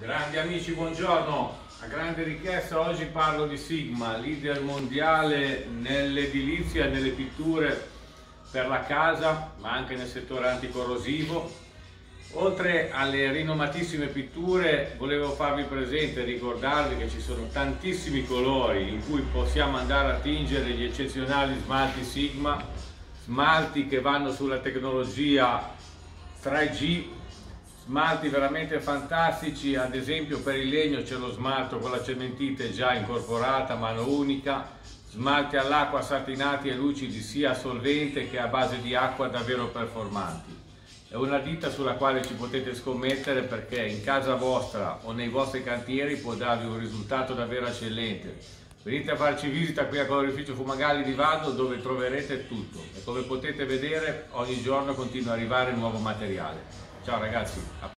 Grandi amici, buongiorno. A grande richiesta oggi parlo di Sigma, leader mondiale nell'edilizia nelle pitture per la casa, ma anche nel settore anticorrosivo. Oltre alle rinomatissime pitture, volevo farvi presente e ricordarvi che ci sono tantissimi colori in cui possiamo andare a tingere gli eccezionali smalti Sigma, smalti che vanno sulla tecnologia 3G smalti veramente fantastici, ad esempio per il legno c'è lo smalto con la cementite già incorporata, mano unica, smalti all'acqua satinati e lucidi sia a solvente che a base di acqua davvero performanti. È una ditta sulla quale ci potete scommettere perché in casa vostra o nei vostri cantieri può darvi un risultato davvero eccellente. Venite a farci visita qui a Colorificio Fumagalli di Vado dove troverete tutto e come potete vedere ogni giorno continua ad arrivare nuovo materiale. Ciao ragazzi.